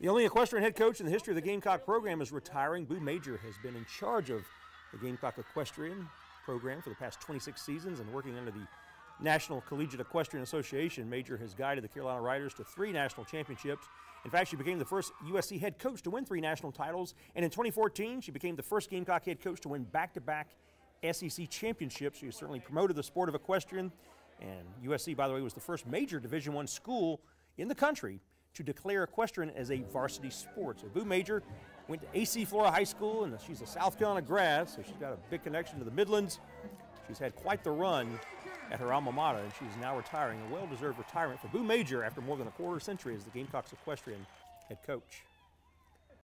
The only equestrian head coach in the history of the Gamecock program is retiring. Boo Major has been in charge of the Gamecock Equestrian program for the past 26 seasons and working under the National Collegiate Equestrian Association. Major has guided the Carolina Riders to three national championships. In fact, she became the first USC head coach to win three national titles. And in 2014, she became the first Gamecock head coach to win back to back SEC championships. She has certainly promoted the sport of equestrian. And USC, by the way, was the first major Division One school in the country to declare equestrian as a varsity sport. So Boo Major went to AC Flora High School, and she's a South Carolina grad, so she's got a big connection to the Midlands. She's had quite the run at her alma mater, and she's now retiring, a well-deserved retirement for Boo Major after more than a quarter century as the Gamecocks equestrian head coach.